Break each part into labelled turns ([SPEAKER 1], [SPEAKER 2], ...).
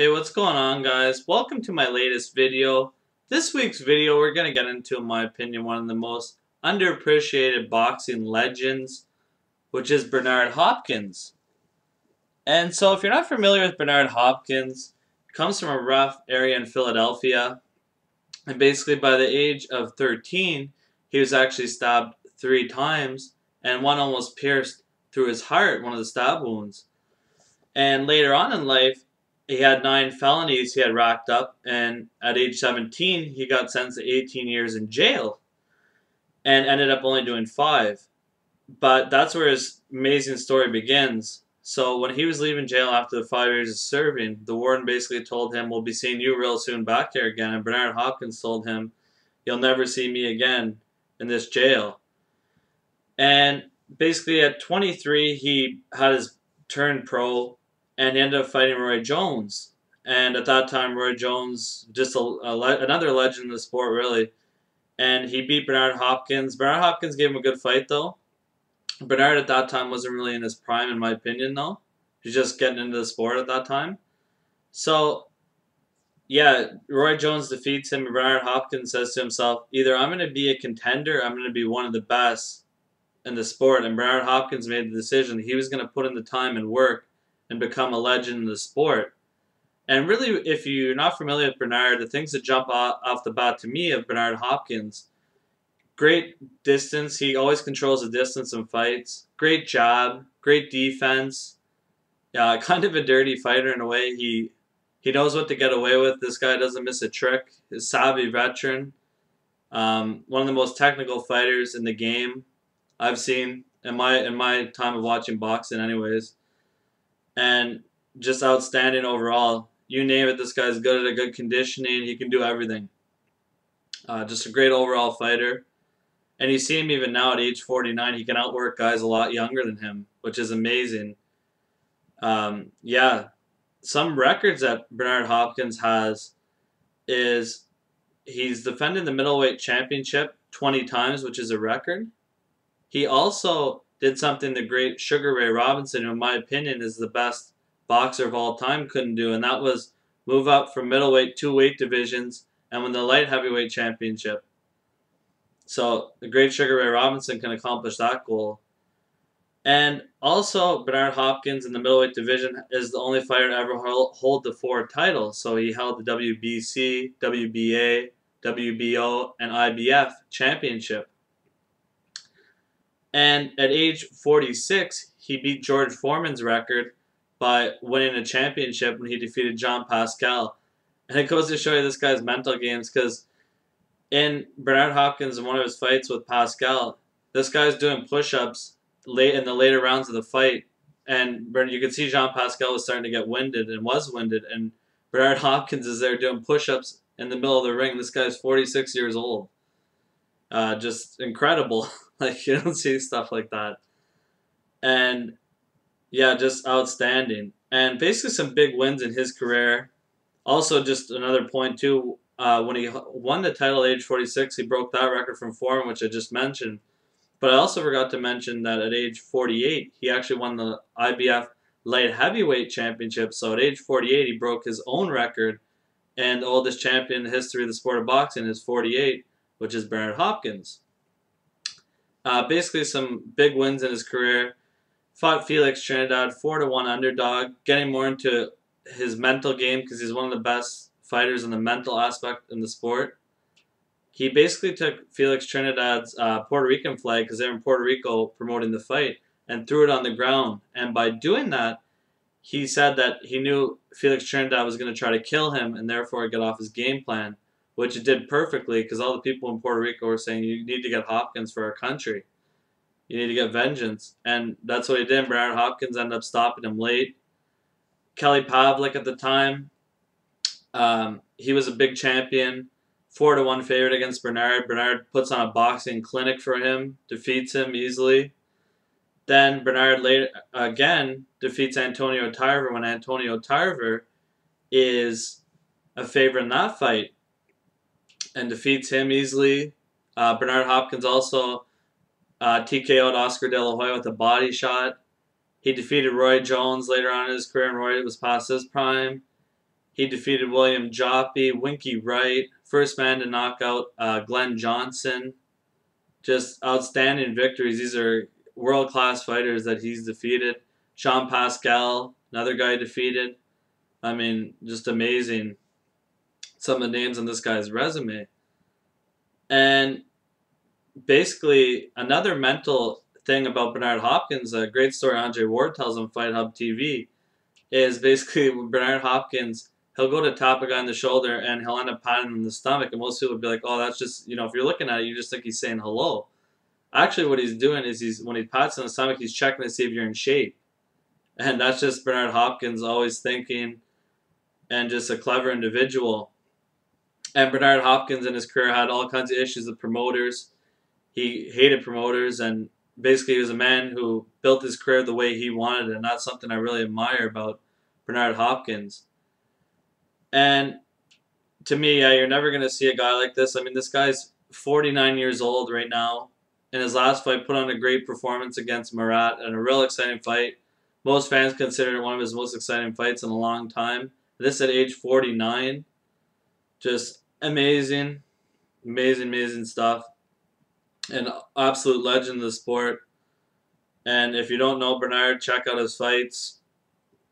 [SPEAKER 1] Hey, what's going on guys? Welcome to my latest video. This week's video we're going to get into, in my opinion, one of the most underappreciated boxing legends, which is Bernard Hopkins. And so if you're not familiar with Bernard Hopkins, comes from a rough area in Philadelphia. And basically by the age of 13, he was actually stabbed three times and one almost pierced through his heart, one of the stab wounds. And later on in life, he had nine felonies he had racked up, and at age 17, he got sentenced to 18 years in jail and ended up only doing five. But that's where his amazing story begins. So when he was leaving jail after the five years of serving, the warden basically told him, We'll be seeing you real soon back here again. And Bernard Hopkins told him, You'll never see me again in this jail. And basically at 23, he had his turn pro and he ended up fighting Roy Jones. And at that time, Roy Jones, just a, a le another legend in the sport, really. And he beat Bernard Hopkins. Bernard Hopkins gave him a good fight, though. Bernard at that time wasn't really in his prime, in my opinion, though. He's just getting into the sport at that time. So, yeah, Roy Jones defeats him, and Bernard Hopkins says to himself, either I'm going to be a contender, I'm going to be one of the best in the sport. And Bernard Hopkins made the decision he was going to put in the time and work and become a legend in the sport. And really, if you're not familiar with Bernard, the things that jump off the bat to me of Bernard Hopkins, great distance. He always controls the distance in fights. Great job, great defense. Yeah, kind of a dirty fighter in a way. He he knows what to get away with. This guy doesn't miss a trick. He's savvy veteran. Um, one of the most technical fighters in the game I've seen in my in my time of watching boxing, anyways and just outstanding overall. You name it, this guy's good at a good conditioning. He can do everything. Uh, just a great overall fighter. And you see him even now at age 49, he can outwork guys a lot younger than him, which is amazing. Um, yeah, some records that Bernard Hopkins has is he's defended the middleweight championship 20 times, which is a record. He also did something the great Sugar Ray Robinson, who in my opinion is the best boxer of all time, couldn't do, and that was move up from middleweight two weight divisions and win the light heavyweight championship. So the great Sugar Ray Robinson can accomplish that goal. And also, Bernard Hopkins in the middleweight division is the only fighter to ever hold the four titles. So he held the WBC, WBA, WBO, and IBF championship. And at age 46, he beat George Foreman's record by winning a championship when he defeated Jean Pascal. And it goes to show you this guy's mental games because in Bernard Hopkins, in one of his fights with Pascal, this guy's doing push ups late in the later rounds of the fight. And you could see Jean Pascal was starting to get winded and was winded. And Bernard Hopkins is there doing push ups in the middle of the ring. This guy's 46 years old. Uh, just incredible. like you don't see stuff like that. And yeah, just outstanding. And basically some big wins in his career. Also, just another point too. Uh, when he won the title at age 46, he broke that record from Foreman, which I just mentioned. But I also forgot to mention that at age 48, he actually won the IBF light heavyweight championship. So at age 48, he broke his own record, and the oldest champion in the history of the sport of boxing is 48 which is Bernard Hopkins. Uh, basically, some big wins in his career. Fought Felix Trinidad, 4 to 1 underdog, getting more into his mental game because he's one of the best fighters in the mental aspect in the sport. He basically took Felix Trinidad's uh, Puerto Rican flag because they're in Puerto Rico promoting the fight and threw it on the ground. And by doing that, he said that he knew Felix Trinidad was going to try to kill him and therefore get off his game plan which it did perfectly because all the people in Puerto Rico were saying you need to get Hopkins for our country. You need to get vengeance. And that's what he did. Bernard Hopkins ended up stopping him late. Kelly Pavlik at the time, um, he was a big champion. Four to one favorite against Bernard. Bernard puts on a boxing clinic for him, defeats him easily. Then Bernard later again defeats Antonio Tarver when Antonio Tarver is a favorite in that fight and defeats him easily. Uh, Bernard Hopkins also uh, TKO'd Oscar De La Hoya with a body shot. He defeated Roy Jones later on in his career, and Roy was past his prime. He defeated William Joppy, Winky Wright, first man to knock out uh, Glenn Johnson. Just outstanding victories. These are world class fighters that he's defeated. Jean Pascal, another guy defeated. I mean, just amazing. Some of the names on this guy's resume. And basically, another mental thing about Bernard Hopkins, a great story Andre Ward tells on Fight Hub TV, is basically Bernard Hopkins, he'll go to tap a guy on the shoulder and he'll end up patting him in the stomach. And most people would be like, oh, that's just, you know, if you're looking at it, you just think he's saying hello. Actually, what he's doing is he's when he pats on the stomach, he's checking to see if you're in shape. And that's just Bernard Hopkins always thinking and just a clever individual. And Bernard Hopkins in his career had all kinds of issues with promoters. He hated promoters and basically he was a man who built his career the way he wanted and that's something I really admire about Bernard Hopkins. And to me, yeah, you're never going to see a guy like this. I mean, this guy's 49 years old right now in his last fight, put on a great performance against Murat and a real exciting fight. Most fans consider it one of his most exciting fights in a long time. This at age 49, just amazing, amazing, amazing stuff. An absolute legend of the sport. And if you don't know Bernard, check out his fights.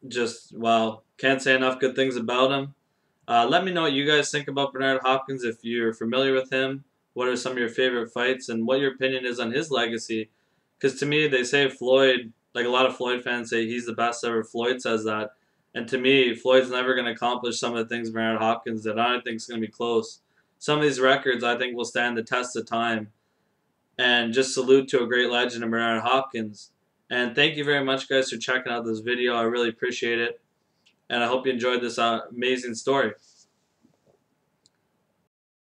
[SPEAKER 1] Just, wow, can't say enough good things about him. Uh, let me know what you guys think about Bernard Hopkins if you're familiar with him what are some of your favorite fights and what your opinion is on his legacy. Because to me, they say Floyd, like a lot of Floyd fans say he's the best ever. Floyd says that. And to me, Floyd's never going to accomplish some of the things Bernard Hopkins did. I don't think it's going to be close. Some of these records, I think, will stand the test of time. And just salute to a great legend of Bernard Hopkins. And thank you very much, guys, for checking out this video. I really appreciate it. And I hope you enjoyed this uh, amazing story.